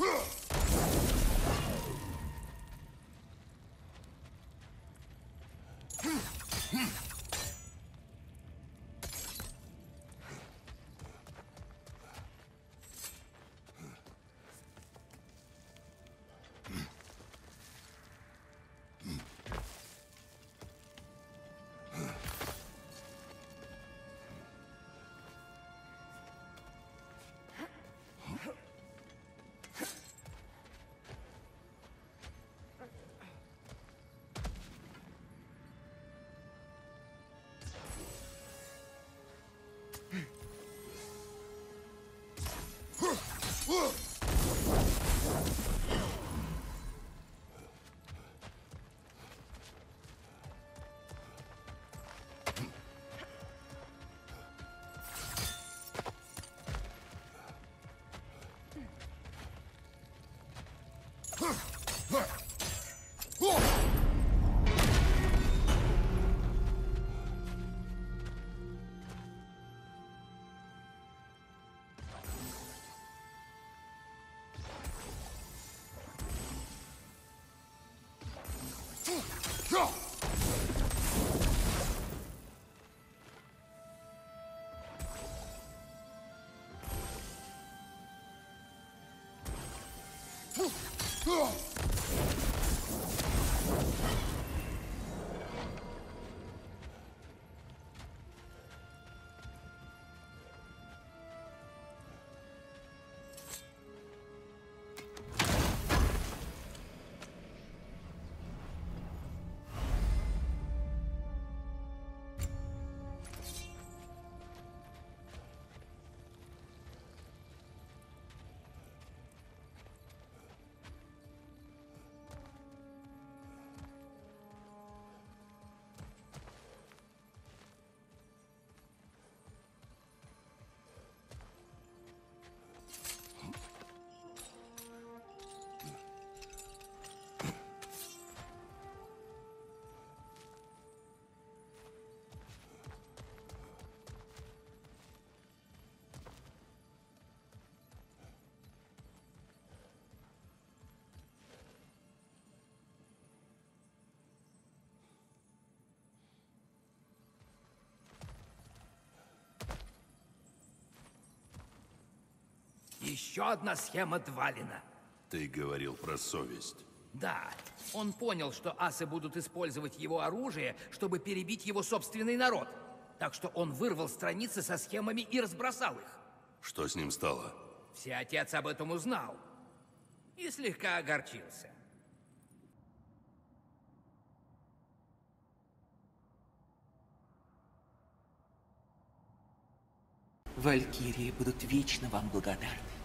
Huh! Ugh! Еще одна схема Двалина. Ты говорил про совесть. Да, он понял, что асы будут использовать его оружие, чтобы перебить его собственный народ. Так что он вырвал страницы со схемами и разбросал их. Что с ним стало? Все отец об этом узнал. И слегка огорчился. Валькирии будут вечно вам благодарны.